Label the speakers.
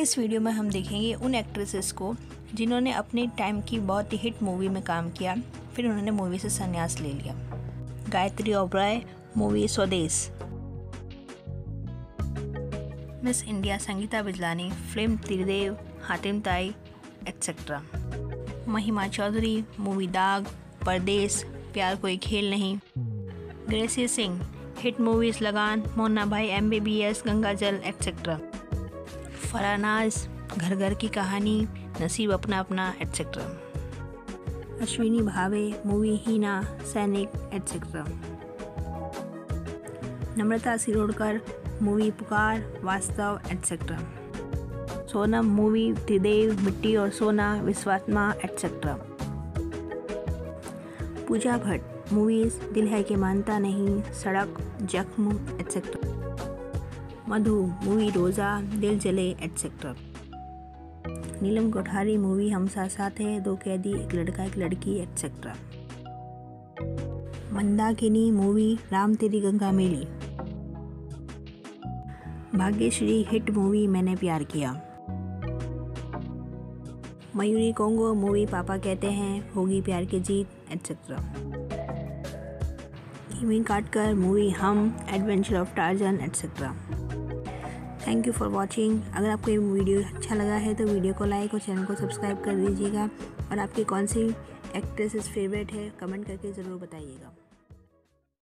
Speaker 1: इस वीडियो में हम देखेंगे उन एक्ट्रेसेस को जिन्होंने अपने टाइम की बहुत ही हिट मूवी में काम किया। फिर उन्होंने मूवी से संन्यास ले लिया। Gayatri Oberoi movie Swades. Miss India Sangeeta Bijlani film Tridev Hatim Tai etcetera महिमा चौधरी मूवी दाग परदेश प्यार कोई खेल नहीं। Gracy Singh hit movies Lagaan, Munna Bhai M B B S Gangaajal etcetera फरानाज घर घर की कहानी, नसीब अपना अपना एट्सेट्रा अश्विनी भावे, मूवी हीना, सैनिक एट्सेट्रा नम्रता सिरोडकर, मूवी पुकार, वास्तव एट्सेट्रा सोनम, मूवी त्रिदेव, मिट्टी और सोना, विश्वात्मा एट्सेट्रा पूजा भट्ट, मूवीज़ दिल है कि मानता नहीं, सड़क, जख्म एट्सेट्रा मधु मूवी रोज़ा दिल जले एट्सेट्रा नीलम कोठारी मूवी हम साथ साथ है दो कैदी, एक लड़का, एक लड़की एट्सेट्रा मंदाकिनी मूवी राम तेरी गंगा मेली. भाग्यश्री, हिट मूवी मैंने प्यार किया. मयूरी, कोंगो मूवी पापा कहते हैं, होगी प्यार की जीत etcetera Kimi Katkar movie Hum, adventure of Tarzan etcetera thank you for watching अगर आपको ये वीडियो अच्छा लगा है तो वीडियो को लाइक और चैनल को सब्सक्राइब कर दीजिएगा। और आपकी कौन सी एक्ट्रेसेस फेवरेट है कमेंट करके ज़रूर बताइएगा।